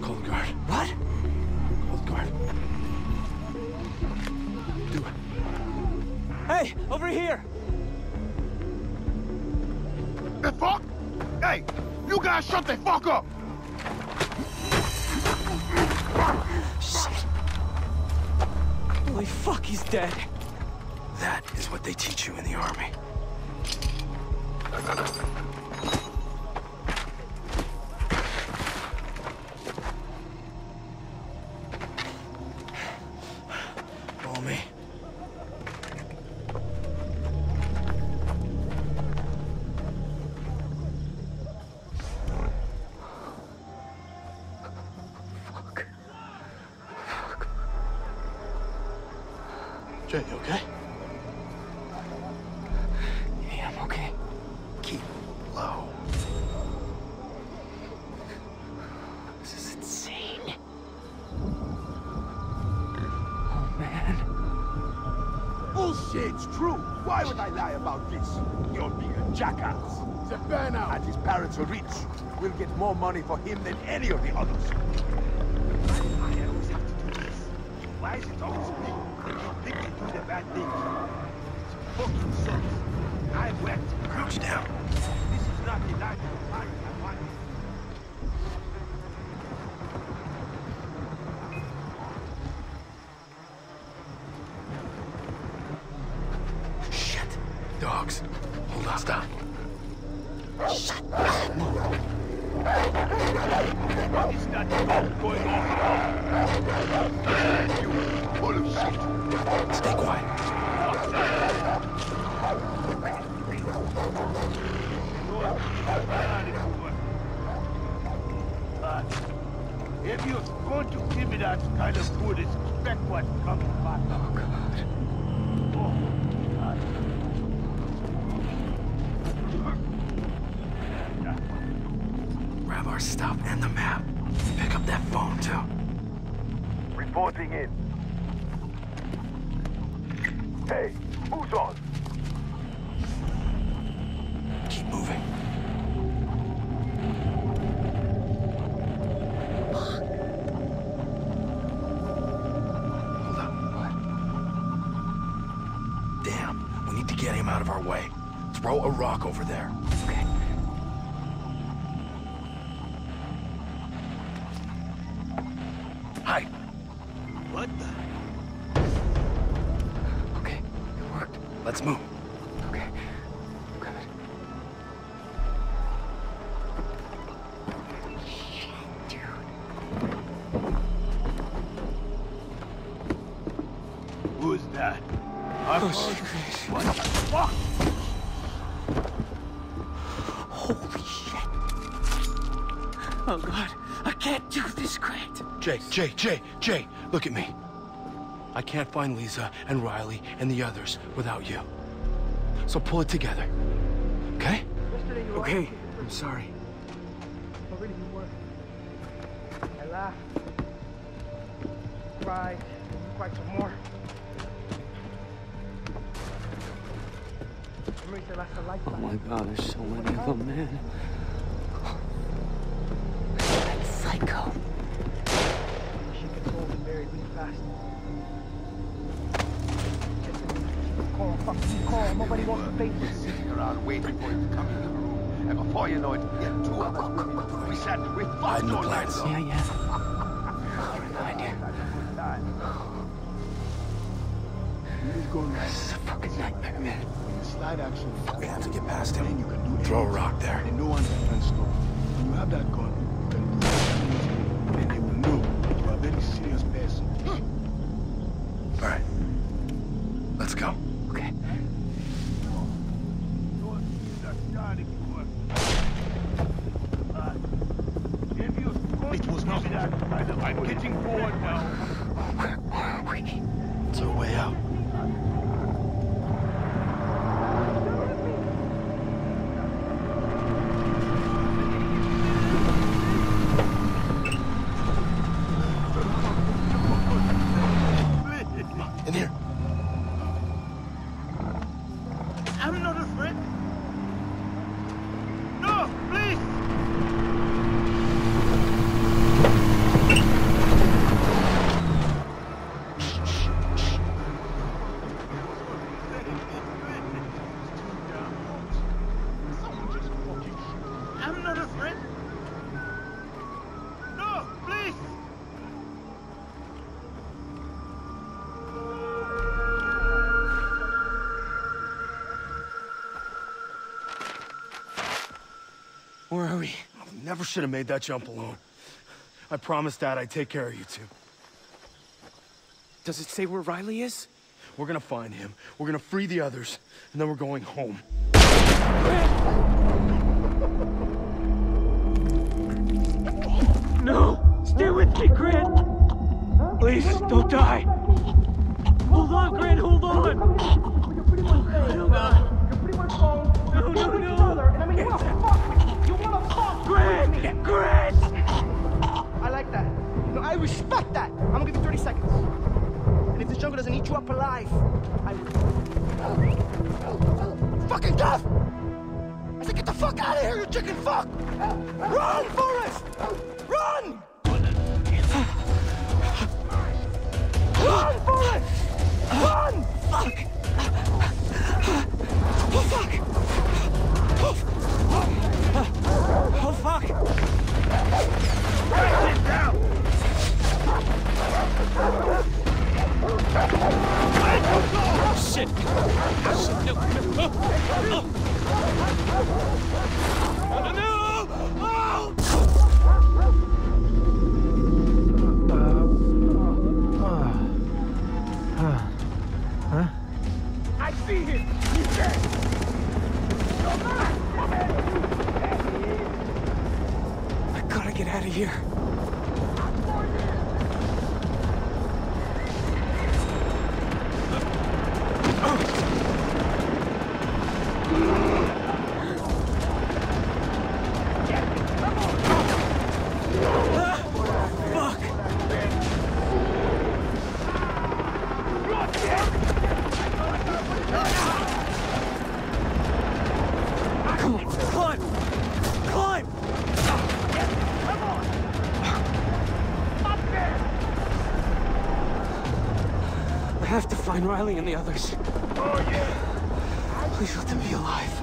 Call the guard. What? Call the guard. Do it. Hey, over here! The fuck? Hey, you guys shut the fuck up! Shit. Holy fuck, he's dead. That is what they teach you in the army. Jay, you okay? Yeah, I'm okay. Keep low. This is insane. Oh, man. Bullshit, it's true. Why would I lie about this? You're being a jackass. It's a burnout. And his parents are rich. We'll get more money for him than any of the others. Why do I always have to do this? Why is it always me? They do the bad things? Fucking sucks. I wet. Crouch down. This is not the life I want. Shit. Dogs. Hold on. Stop. That dog going on? You. Stay quiet. If you're going to give me that kind of food, expect what's coming back. Oh, God. Oh, God. Grab our stuff and the map. Pick up that phone, too. Reporting in. Hey, who's on? Keep moving. Hold up. What? Damn, we need to get him out of our way. Throw a rock over there. Okay. Let's move. Okay. Good. Shit, dude. Who's that? I Oh, shit. What the fuck? Holy shit. Oh, God. I can't do this, Grant. Jay, Jay, Jay, Jay, look at me. I can't find Lisa and Riley and the others without you. So pull it together. Okay? Okay, I'm sorry. What really you. I laughed, cried, cried some more. Memories that last a Oh my god, there's so many of them, man. That psycho. Nobody wants to face this. Sitting around waiting for him to come in the room. And before you know it, you have two of us women. We sat, we Hide fucked in the all night plants. long. Yeah, yeah. Remind you. Good time. This is a fucking nightmare, man. Slide action. We have to get past Then him. you can do Throw a rock there. And no one can stop. When you have that gun, you can do anything. Then they will know you are a very serious person. All right. Let's go. Never should have made that jump alone. I promised Dad I'd take care of you two. Does it say where Riley is? We're gonna find him. We're gonna free the others, and then we're going home. Up alive, I. Fucking death! I said, get the fuck out of here, you chicken fuck! Run, Forrest! Here. Find Riley and the others. Oh, yeah! Please let them be alive.